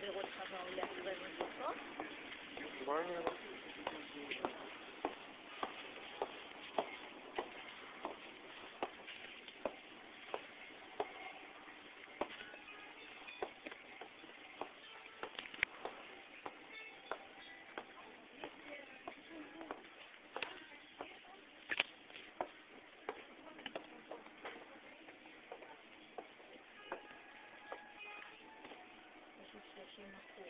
Pedro Trajan, il a trouvé votre porte. she must be.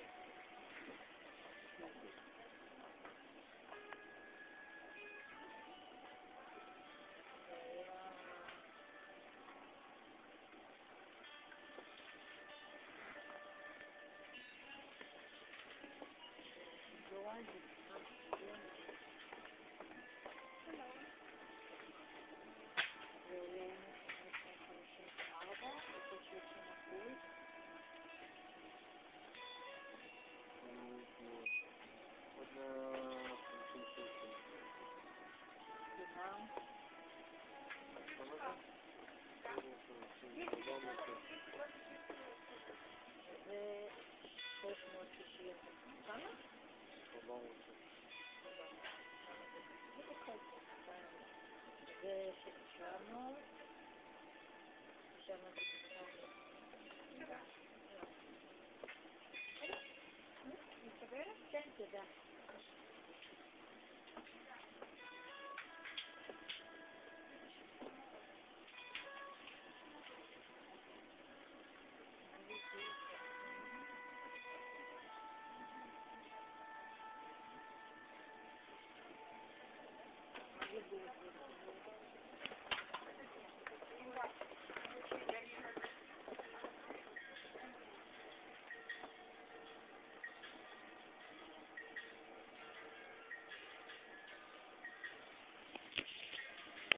Go on, 360. כמה? 400. זה 900. שם זה